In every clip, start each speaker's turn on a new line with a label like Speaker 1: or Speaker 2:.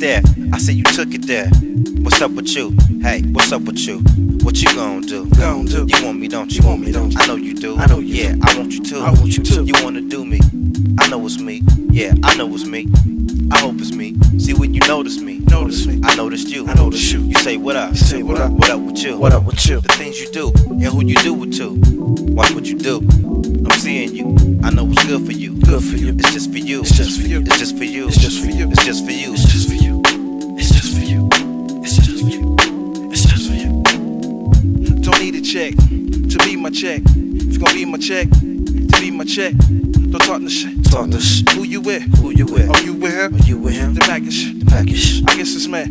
Speaker 1: say you took it there. What's up with you? Hey, what's up with you? What you gonna do?
Speaker 2: Gon' do.
Speaker 1: You want me, don't you?
Speaker 2: You want me, don't you?
Speaker 1: I know you do.
Speaker 2: I know you
Speaker 1: Yeah,
Speaker 2: do.
Speaker 1: I want you too.
Speaker 2: I want you too.
Speaker 1: You wanna do me? I know it's me. Yeah, I know it's me. I hope it's me. See when you notice me.
Speaker 2: Notice me.
Speaker 1: I noticed you.
Speaker 2: I noticed you.
Speaker 1: You say what up?
Speaker 2: You say what up?
Speaker 1: What up with you?
Speaker 2: What up with you?
Speaker 1: The things you do and who you do it to. Watch what you do. I'm seeing you. I know what's good for you.
Speaker 2: Good for you.
Speaker 1: It's just for you.
Speaker 2: It's just for you.
Speaker 1: It's just for you.
Speaker 2: It's just for you.
Speaker 1: It's just for you.
Speaker 2: It's just for you. To be my check. If you gonna be my check, to be my check. Don't talk the shit.
Speaker 1: Talk the shit.
Speaker 2: Who you with?
Speaker 1: Who you with?
Speaker 2: Are you with him?
Speaker 1: Are you with him?
Speaker 2: The package.
Speaker 1: The package.
Speaker 2: I guess it's meant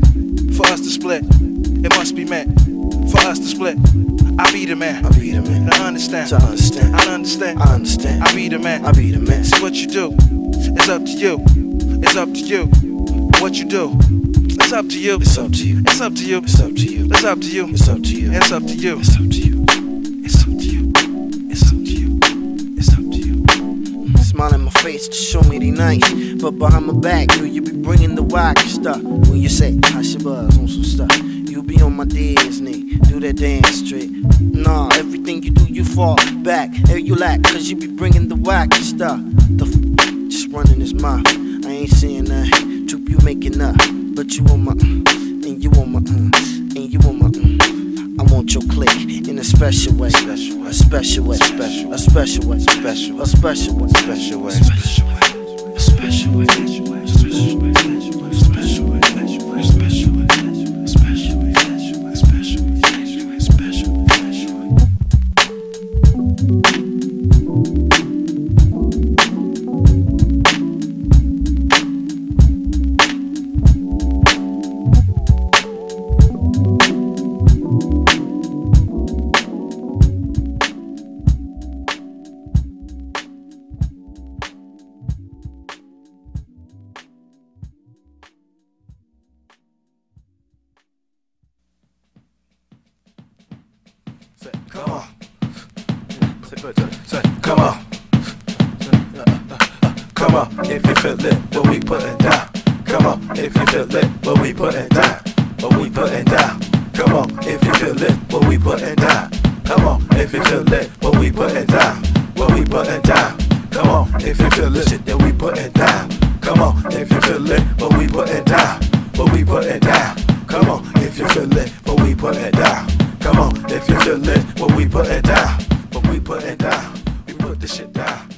Speaker 2: for us to split. It must be meant for us to split. I be the man.
Speaker 1: I be the man.
Speaker 2: Now understand.
Speaker 1: To understand.
Speaker 2: I understand.
Speaker 1: I understand.
Speaker 2: I be the man.
Speaker 1: I be the man.
Speaker 2: See what you do. It's up to you. It's up to you. What you do. It's up to you.
Speaker 1: It's up to you.
Speaker 2: It's up to you.
Speaker 1: It's up to you.
Speaker 2: It's up to you.
Speaker 1: It's up to you.
Speaker 2: It's up to you.
Speaker 1: It's up to you.
Speaker 3: Face to show me they nice. But behind my back, you, you be bringing the whack stuff. When you say, I should buzz on some stuff. You be on my Disney, do that dance straight. Nah, everything you do, you fall back. Hey, you lack, cause you be bringing the whack stuff. The f- just running his mouth. I ain't saying that. Troop, you making up. But you on my, mm, and you on my, mm, and you on my, mm. Want your click in a special way.
Speaker 1: Special way.
Speaker 3: A special way.
Speaker 1: Special.
Speaker 3: A special way.
Speaker 1: Special.
Speaker 3: A special way.
Speaker 1: Special way.
Speaker 3: Special way.
Speaker 2: Come on. Come on. Come on, if you feel it, what we putting down. Come on, if you feel it, what we putting down. What we putting down. Come on, if you feel it, what we putting down. Come on, if you feel it, what we putting down. What we putting down. Come on, if you feel it, shit that we putting down. Come on, if you feel it, what we putting down. What we putting down. Come on, if you feel it, what we putting down if you feel it, when we put it down, when we put it down, we put the shit down.